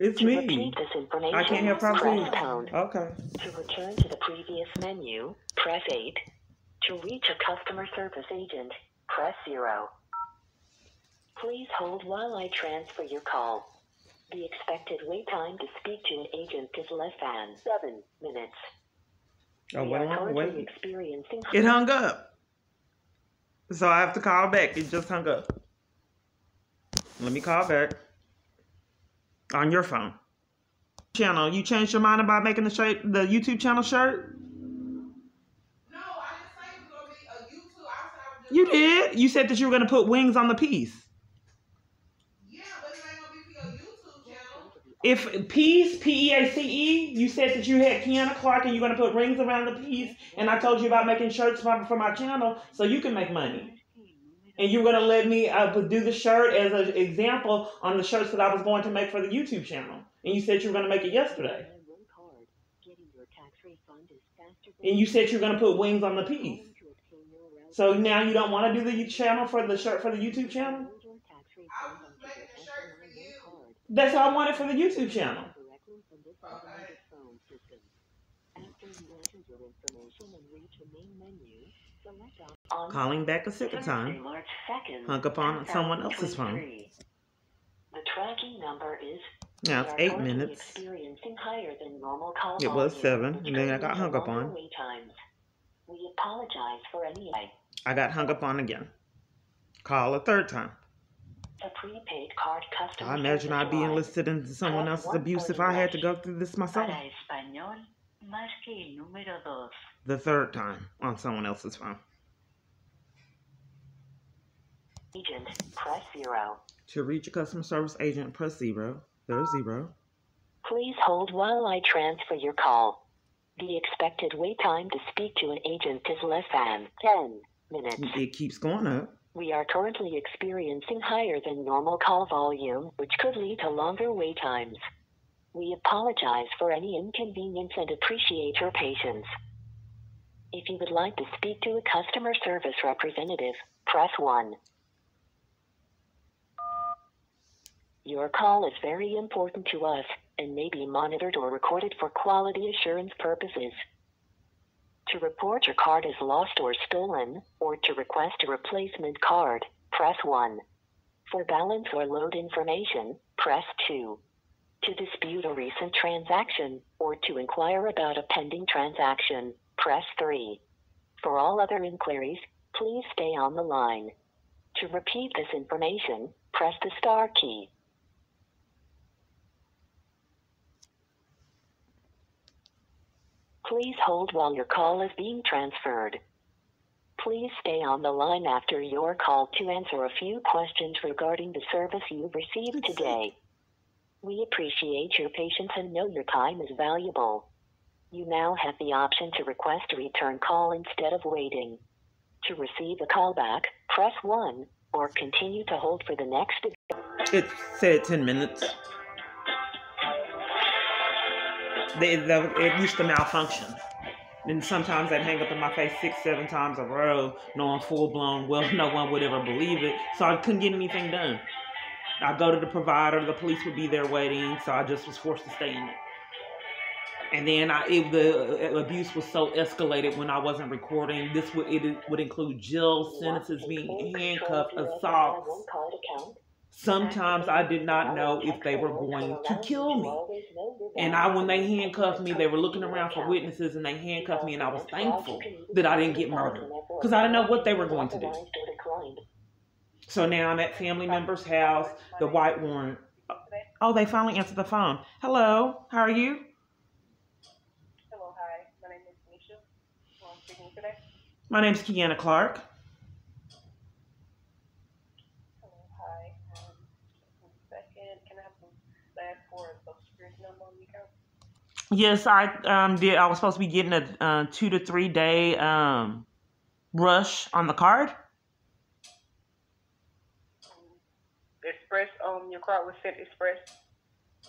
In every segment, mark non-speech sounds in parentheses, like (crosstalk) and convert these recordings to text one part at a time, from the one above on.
It's To me. I can't property. pound. Okay. To return to the previous menu, press 8. To reach a customer service agent, press 0. Please hold while I transfer your call. The expected wait time to speak to an agent is less than 7 minutes. Oh, we wait, are on, wait. experiencing It hung up. So I have to call back. It just hung up. Let me call back. On your phone. Channel. You changed your mind about making the shirt, the YouTube channel shirt? No, I didn't say it was gonna be a YouTube. I said I was just You did. You said that you were gonna put wings on the piece. Yeah, but it ain't gonna be for your YouTube channel. If piece, P E A C E, you said that you had Keyana Clark and you're gonna put rings around the piece, and I told you about making shirts for, for my channel so you can make money. And you were gonna let me uh, do the shirt as an example on the shirts that I was going to make for the YouTube channel. And you said you were gonna make it yesterday. And you said you're gonna put wings on the piece. So now you don't want to do the channel for the shirt for the YouTube channel? You. That's how I wanted for the YouTube channel. Calling back a second time. March 2nd, Hung up on someone else's phone. The tracking number is Now it's eight minutes. Experiencing higher than normal call It was seven, and then I got hung up on. We apologize for any I got hung up on again. Call a third time. a prepaid card customer. I imagine I'd be enlisted in someone else's abuse if I had to go through this myself. Español, marque el dos. The third time on someone else's phone. Agent, press zero. To reach a customer service agent, press zero. There's zero. Please hold while I transfer your call. The expected wait time to speak to an agent is less than 10 minutes. It keeps going up. We are currently experiencing higher than normal call volume, which could lead to longer wait times. We apologize for any inconvenience and appreciate your patience. If you would like to speak to a customer service representative, press 1. Your call is very important to us and may be monitored or recorded for quality assurance purposes. To report your card is lost or stolen, or to request a replacement card, press 1. For balance or load information, press 2. To dispute a recent transaction, or to inquire about a pending transaction, press 3. For all other inquiries, please stay on the line. To repeat this information, press the star key. Please hold while your call is being transferred. Please stay on the line after your call to answer a few questions regarding the service you received today. We appreciate your patience and know your time is valuable. You now have the option to request a return call instead of waiting. To receive a callback, press 1 or continue to hold for the next. It said 10 minutes. They, the, it used to malfunction. And sometimes they'd hang up in my face six, seven times in a row, knowing full blown, well, (laughs) no one would ever believe it. So I couldn't get anything done. I'd go to the provider, the police would be there waiting, so I just was forced to stay in it. And then I, it, the uh, abuse was so escalated when I wasn't recording. This would it would include jail sentences, being handcuffed, assaults. Sometimes I did not know if they were going to kill me. And I, when they handcuffed me, they were looking around for witnesses and they handcuffed me, and I was thankful that I didn't get murdered because I didn't know what they were going to do. So now I'm at family member's house, the white warrant. Oh, they finally answered the phone. Hello, how are you? Hello, hi. My name is Nisha. Who I'm speaking today. My name's Keyana Clark. Hello, hi. Um, one second. Can I have the last four social security number on the account? Yes, I um did. I was supposed to be getting a uh, two to three day um rush on the card. Express, um, your card was sent express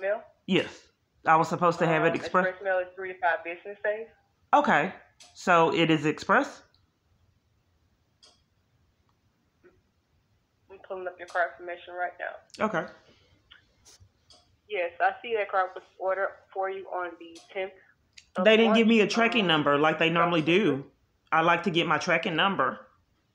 mail. Yes, I was supposed to have it Um, express. Express mail is three to five business days. Okay, so it is express. I'm pulling up your card information right now. Okay. Yes, I see that card was ordered for you on the 10th. They didn't give me a tracking Um, number like they normally do. I like to get my tracking number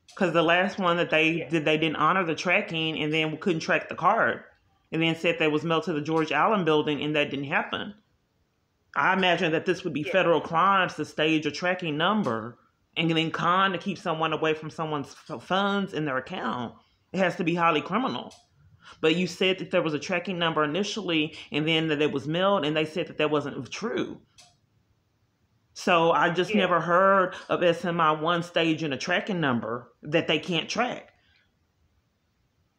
because the last one that they Yeah. did, they didn't honor the tracking and then couldn't track the card, and then said that was mailed to the George Allen building, and that didn't happen. I imagine that this would be Yeah. federal crimes to stage a tracking number and then con to keep someone away from someone's funds in their account. It has to be highly criminal. But you said that there was a tracking number initially, and then that it was mailed, and they said that that wasn't true. So I just Yeah. never heard of SMI one stage and a tracking number that they can't track.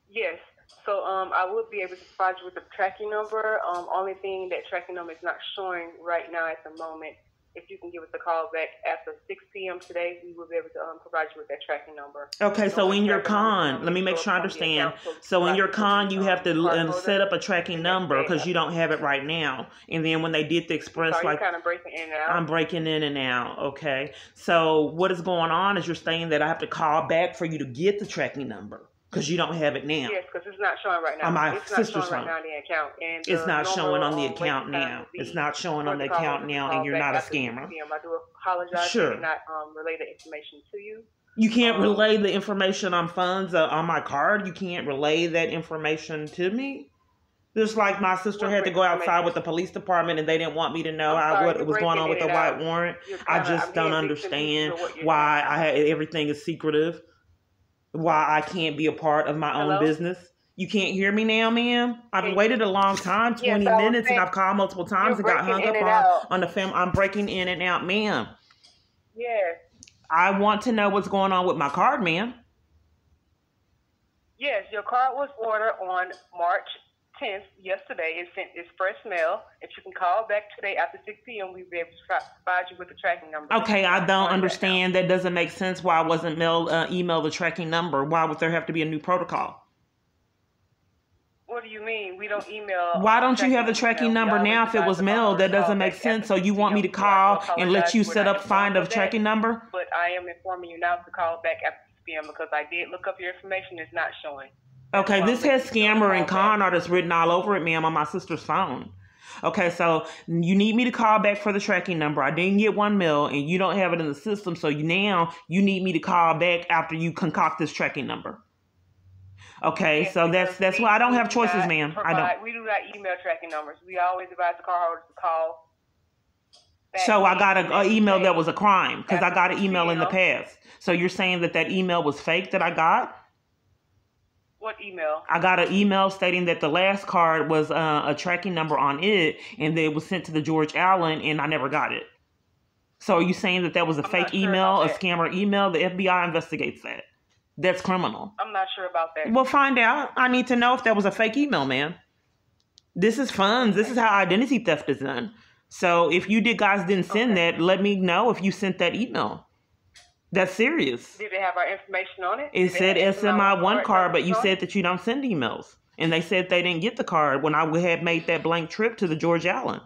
Yes. So um, I would be able to provide you with the tracking number. Um, only thing that tracking number is not showing right now at the moment. If you can give us a call back after 6 p.m. today, we will be able to um, provide you with that tracking number. Okay, so only in your number con, let me make sure I up on the understand. so So in your con, you um, have to um, set up a tracking number because you don't have it right now. And then when they did the express, like kind of breaking in and out. I'm breaking in and out. Okay, so what is going on is you're saying that I have to call back for you to get the tracking number because you don't have it now. Yes, because it's not showing right now. On my it's not sister's right phone. now on the account. And It's the not showing on the account now. It's not showing on the account now, and you're not a scammer. I do apologize. Sure. Not um, relay the information to you. You can't Um, relay the information on funds uh, on my card. You can't relay that information to me. Just like my sister had to go outside with the police department and they didn't want me to know sorry, what was going on with the white out. warrant. You're I just I'm don't hearing bits and pieces understand of what you're why. I had everything is secretive. Why I can't be a part of my own business. You can't hear me now, ma'am. I've waited a long time, Yes, twenty I was minutes, and I've called multiple times and got hung up on out. on the film. I'm breaking in and out, ma'am. Yes. I want to know what's going on with my card, ma'am. Yes, your card was ordered on March 10th, yesterday. It sent express mail. If you can call back today after 6 p.m., we'll be able to provide you with the tracking number. Okay, I don't understand. That doesn't make sense. Why wasn't mail uh, email the tracking number? Why would there have to be a new protocol? What do you mean? We don't email. Why don't you have the tracking email. Number now if it was mailed? That doesn't make sense. So you want me to p.m. So I do call and let you set up find a tracking number? But I am informing you now to call back after 6 p.m. because I did look up your information. It's not showing. Okay, this has me know to scammer and con artist written all over it, ma'am, on my sister's phone. Okay, so you need me to call back for the tracking number. I didn't get one mail, and you don't have it in the system. So you now you need me to call back after you concoct this tracking number. Okay, Yes, so that's that's why I don't have choices, ma'am. I don't. We do not email tracking numbers. We always advise the car holders to call. back So I got a, a email that was a crime because I got an email in the past. So you're saying that that email was fake that I got? What email? I got an email stating that the last card was uh, a tracking number on it, and that it was sent to the George Allen, and I never got it. So are you saying that that was a I'm fake sure email, a scammer email? The FBI investigates that. That's criminal. I'm not sure about that. Well, find out. I need to know if that was a fake email, man. This is funds. This is how identity theft is done. So if you did guys didn't send Okay. that, let me know if you sent that email. That's serious. Did it have our information on it? It Did said SMI one card, but you said that you don't send emails. And they said they didn't get the card when I would have made that blank trip to the George Allen.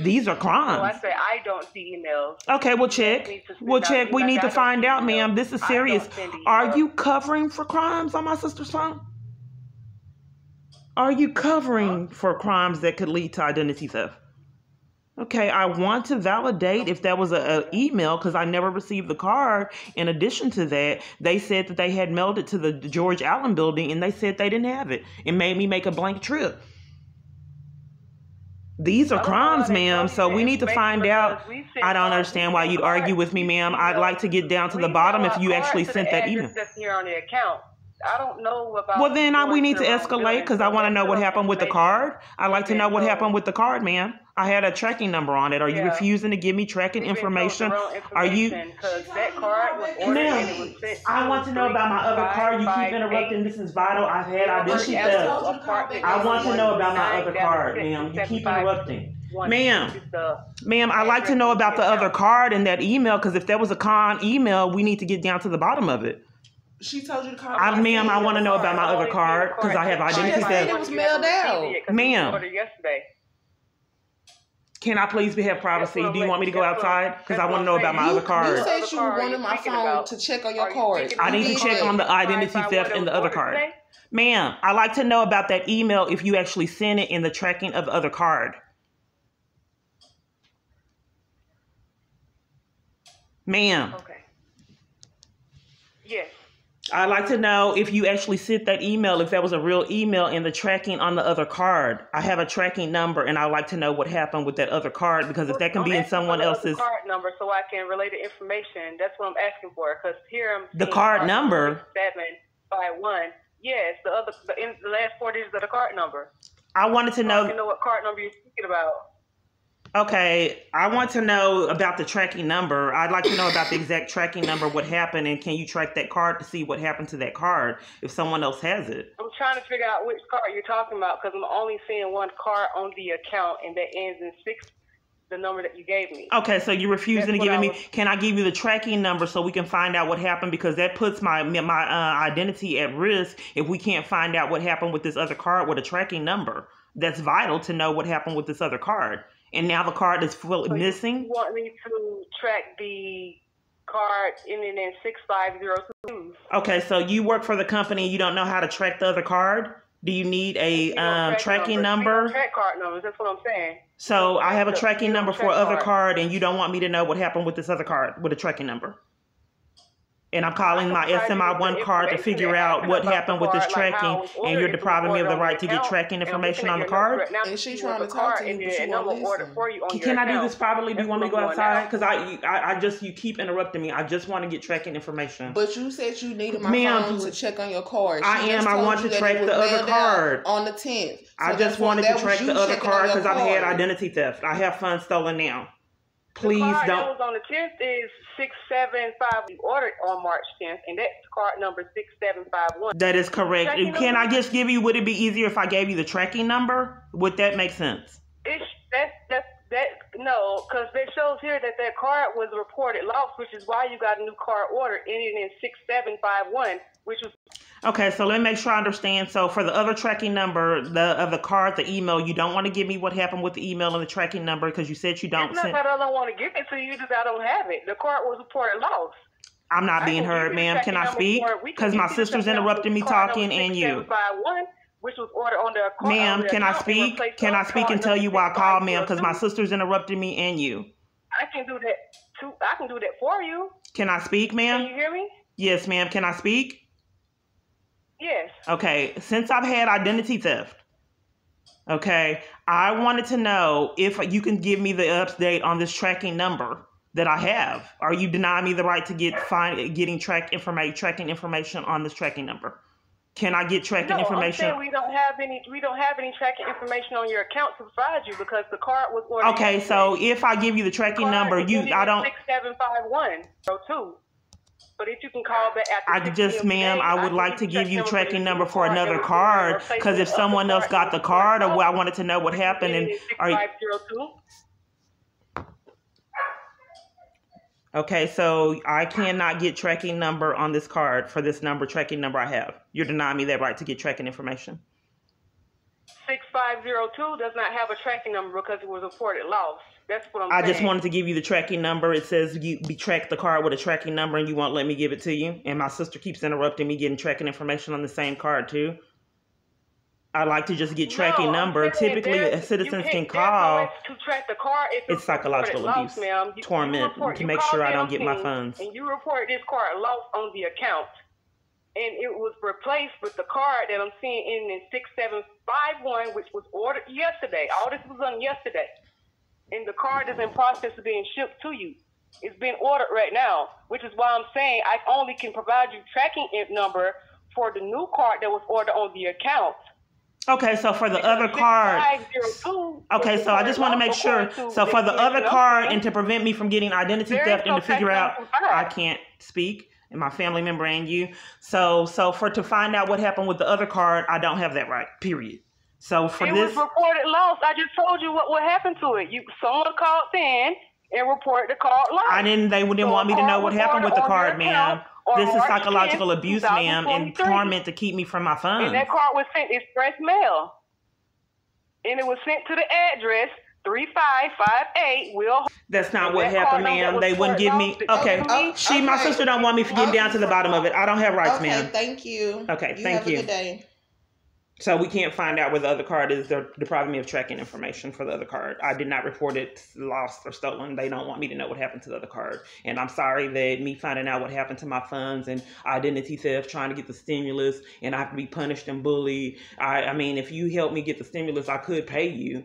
These are So oh, I crimes. say I don't see emails. Okay, we'll check. We'll check. We need to find out, ma'am. This is serious. Are you covering for crimes on my sister's phone? Are you covering for crimes that could lead to identity theft? Okay, I want to validate if that was a, a email because I never received the card. In addition to that, they said that they had mailed it to the George Allen building and they said they didn't have it. It made me make a blank trip. These are I crimes, ma'am. So we need to find out. I don't understand why you'd argue with me, ma'am. I'd like to get down to the bottom if you actually sent that email. That's here on the account. I don't know about. Well, then I, we need to escalate because I want to know what happened with the card. I'd like to know what happened with the card, ma'am. I had a tracking number on it. Are you refusing to give me tracking We've been told the information? Are you? that card was ordered and it was Ma'am, sent I want to know about my other card. You keep interrupting. This is vital. I've had identity theft. I want to know about my other card, ma'am. You keep interrupting. Ma'am. which is the Ma'am, I'd like to know about the other card in that email because if there was a con email, we need to get down to the bottom of it. She told you to call. I, me. ma'am, I want to know about my other card because I have card. identity She said theft. it was mailed out. Ma'am. Ordered yesterday. Can I please be have privacy? Do you want me to go saying. That's what- outside? Because I want to know about my saying. other You said you wanted my phone about? to check on your you cards. I need to check on the identity theft what in the other card. today? Ma'am, I'd like to know about that email if you actually sent it in the tracking of the other card. Ma'am, Okay. Yes. I'd like to know if you actually sent that email, if that was a real email in the tracking on the other card. I have a tracking number and I'd like to know what happened with that other card because if that can I'm be in someone else's. card number so I can relay the information. That's what I'm asking for. Because here I'm The card number? seven one. Yes, the other the, in the last four digits of the card number. I wanted to So know. know what card number you're speaking about. Okay, I want to know about the tracking number. I'd like to know about the exact tracking number, what happened, and can you track that card to see what happened to that card if someone else has it? I'm trying to figure out which card you're talking about because I'm only seeing one card on the account and that ends in six. The number that you gave me. Okay, so you're refusing That's to give me. was- Can I give you the tracking number so we can find out what happened? Because that puts my my uh, identity at risk if we can't find out what happened with this other card with a tracking number. That's vital to know what happened with this other card. And now the card is full, So missing. You want me to track the card ending in six five zero two? Okay, so you work for the company. You don't know how to track the other card. Do you need a don't um, track tracking. Number? track card numbers. That's what I'm saying. So I have a tracking number for track other cards. card, and you don't want me to know what happened with this other card with a tracking number. And I'm calling my I can provide you SMI with one card to figure out what happened with this card, like how tracking, and you're if it was depriving me of the right to get tracking information on the card. number right now, And she you trying to talk to you, but then she won't listen. for you on Can, I do this privately? Do you want me to go I'm doing now. outside? Because I, I, I just you keep interrupting me. I just want to get tracking information. But you said you needed my Ma'am, phone to check on your card. She I am. I want to track the other card. on the tenth. I just wanted to track the other card because I've had identity. identity theft. I have funds stolen now. The Please card don't. that was on the 10th is 675. We ordered on March 10th, and that's card number 6751. That is correct. Tracking Can I just give you? Would it be easier if I gave you the tracking number? Would that make sense? It's, that, that, that, no, because it shows here that that card was reported lost, which is why you got a new card order ending in 6751, which was Okay, so let me make sure I understand. So for the other tracking number, the of the card, the email, you don't want to give me what happened with the email and the tracking number because you said you don't. It's not Send, that I don't want to give it to you, just I don't have it. The card was reported lost. I'm not I being heard, ma'am. Can I speak? for it. We can Because my sister's interrupting me talking and you. 6751, which was ordered on the card. Ma'am, can I account and speak? Can I speak and tell you why I called, ma'am? Because my sister's interrupting me and you. I can do that too. I can do that for you. Can I speak, ma'am? Can you hear me? Yes, ma'am. Can I speak? Yes. Okay, since I've had identity theft, okay, I wanted to know if you can give me the update on this tracking number that I have. Are you denying me the right to get find getting track information tracking information on this tracking number? Can I get tracking No, I'm information? saying we don't have any. We don't have any tracking information on your account to provide you because the card was ordered. Okay, so if I give you the tracking number, you I don't. Six seven five one zero two. But if you can call back after I just, ma'am, I would can like to give you the tracking number for another card because if someone else got the card, or. I wanted to know what happened, and are you, 6502. Okay, so I cannot get tracking number on this card for this number tracking number I have. You're denying me that right to get tracking information. 6502 does not have a tracking number because it was reported lost. That's what I'm I saying. just wanted to give you the tracking number. It says you be track the card with a tracking number and you won't let me give it to you. And my sister keeps interrupting me getting tracking information on the same card too. I like to just get tracking No, number. Typically, citizens can can't- there's no call. to track the car if It's psychological abuse, lost, ma'am. You- you torment, report- to make sure I don't get my funds. And you report this card lost on the account, and it was replaced with the card that I'm seeing in in six seven five one, which was ordered yesterday. All this was done yesterday, and the card is in process of being shipped to you. It's being ordered right now, which is why I'm saying I only can provide you tracking in- number for the new card that was ordered on the account. Okay, so for the other card. Okay, so I just want to make sure. So for the other card and to prevent me from getting identity There theft and to figure out number for that. I can't speak and my family member and you. So so for to find out what happened with the other card, I don't have that right. Period. So for it this, was reported lost. I just told you what, what happened to it. You someone called in and reported the card lost. I didn't. They didn't So want me to know what happened with the card, ma'am. Account on This is March psychological 10th, abuse, ma'am, and 2023. torment to keep me from my funds. And that card was sent express mail. And it was sent to the address 3558 Will. That's not what That happened, ma'am. They wouldn't give me. Okay, lost. Oh, uh, she, my sister, don't want me to get down to the bottom of it. I don't have rights, okay, ma'am. thank you. Okay, you thank have you. So we can't find out where the other card is. They're depriving me of tracking information for the other card. I did not report it lost or stolen. They don't want me to know what happened to the other card. And I'm sorry that me finding out what happened to my funds and identity theft, trying to get the stimulus, and I have to be punished and bullied. I, I mean, if you help me get the stimulus, I could pay you.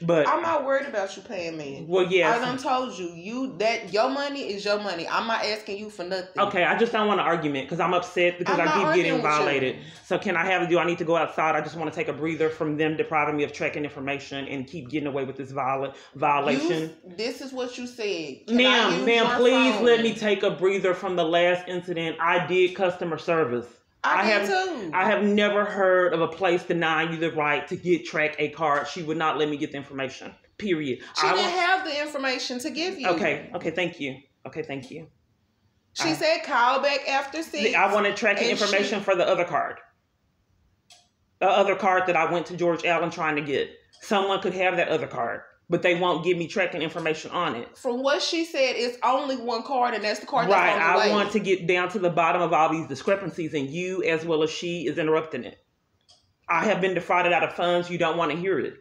But I'm not worried about you paying me. well, yeah. I done told you, you that your money is your money. I'm not asking you for nothing. Okay, I just don't want an argument because I'm upset because I'm I keep getting violated. So can I have? Do I need to go outside? I just want to take a breather from them depriving me of tracking information and keep getting away with this viola- violation. You, this is what you said. Can Ma'am, ma'am, please phone? let me take a breather from the last incident. I did customer service. I, I have- too. I have never heard of a place denying you the right to get track a card. She would not let me get the information. Period. she I didn't wa- have the information to give you. okay, okay, thank you. Okay, thank you. She I- said call back after six. I wanted tracking information she- for the other card. The other card that I went to George Allen trying to get. Someone could have that other card, but they won't give me tracking information on it. From what she said, it's only one card, and that's the card Right. that's on the I way. want to get down to the bottom of all these discrepancies, and you, as well as she, is interrupting it. I have been defrauded out of funds. You don't want to hear it.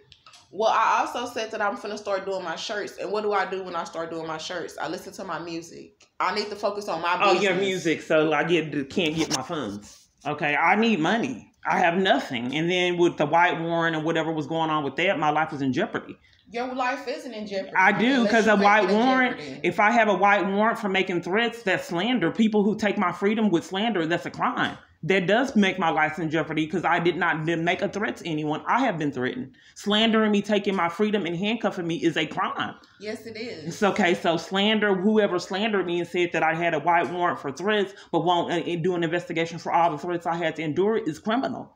Well, I also said that I'm finna start doing my shirts. And what do I do when I start doing my shirts? I listen to my music. I need to focus on my Oh, your music. So I get can't get my funds. Okay, I need money. I have nothing. And then with the white warrant and whatever was going on with that, my life was in jeopardy. Your life isn't in jeopardy. I do because a white warrant. If I have a white warrant for making threats, that's slander. People who take my freedom with slander, that's a crime. That does make my life in jeopardy because I did not make a threat to anyone. I have been threatened. Slandering me, taking my freedom, and handcuffing me is a crime. Yes, it is. It's okay. So slander, whoever slandered me and said that I had a white warrant for threats, but won't uh, do an investigation for all the threats I had to endure is criminal,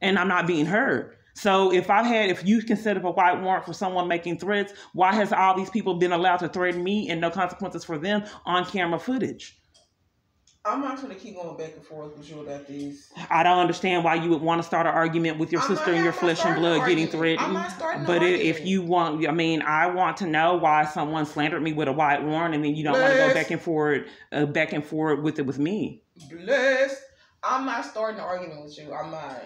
and I'm not being heard. So if I had, if you can set up a white warrant for someone making threats, why has all these people been allowed to threaten me and no consequences for them on camera footage? I'm not gonna keep going back and forth with you about this. I don't understand why you would want to start an argument with your I'm sister not- and your I'm flesh and blood getting threatened. not starting an But i- if you want, I mean, I want to know why someone slandered me with a white warrant, and then you don't want to go back and forward, uh, back and forward with it with me. Bless. I'm not starting an argument with you. I'm not.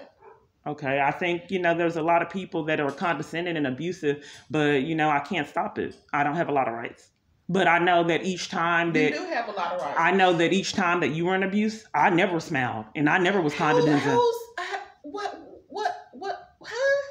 Okay, I think you know there's a lot of people that are condescending and abusive, but you know I can't stop it. I don't have a lot of rights, but I know that each time You that do have a lot of rights. I know that each time that you were in abuse, I never smiled and I never was Who, condescending. who's, uh, what? What? What? Huh?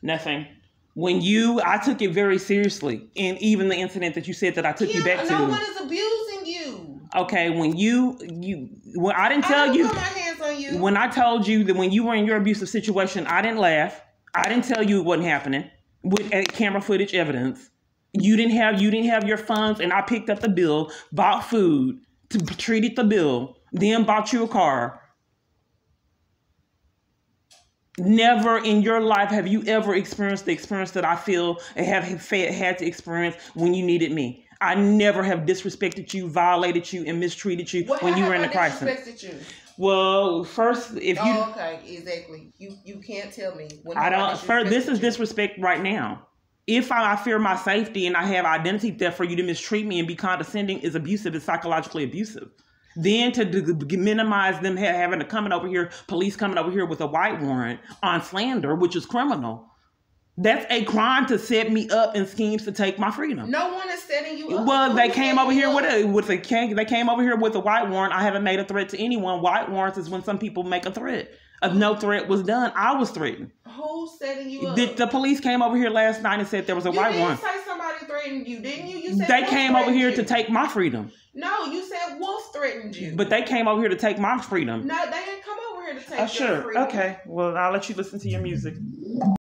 Nothing. When you, I took it very seriously, and even the incident that you said that I took you Yeah, back no to. one is abusing you. Okay, when you you when I didn't I tell don't you put my hands on you. when I told you that when you were in your abusive situation, I didn't laugh. I didn't tell you it wasn't happening with uh, camera footage evidence. You didn't have you didn't have your funds, and I picked up the bill, bought food, to, treated the bill, then bought you a car. Never in your life have you ever experienced the experience that I feel and have had to experience when you needed me. I never have disrespected you, violated you, and mistreated you What when you were in the crisis. Well, first, if you, oh, okay, exactly. You you can't tell me. When I don't. First, this is disrespect right now. If I, I fear my safety and I have identity theft for you to mistreat me and be condescending is abusive. It's psychologically abusive. Then to minimize them ha- having to coming over here, police coming over here with a white warrant on slander, which is criminal. That's a crime to set me up in schemes to take my freedom. No one is setting you up. Well, they came over you here with a with a they came over here with a white warrant. I haven't made a threat to anyone. White warrants is when some people make a threat. If no threat was done, I was threatened. Who's setting you up? The, the police came over here last night and said there was a you white didn't warrant. say somebody threatened you, didn't you? You said They came over here you. to take my freedom, No, you said Wolf threatened you. but they came over here to take my freedom. no, they didn't come over here to take Uh, your sure. freedom. Okay. Well, I'll let you listen to your music.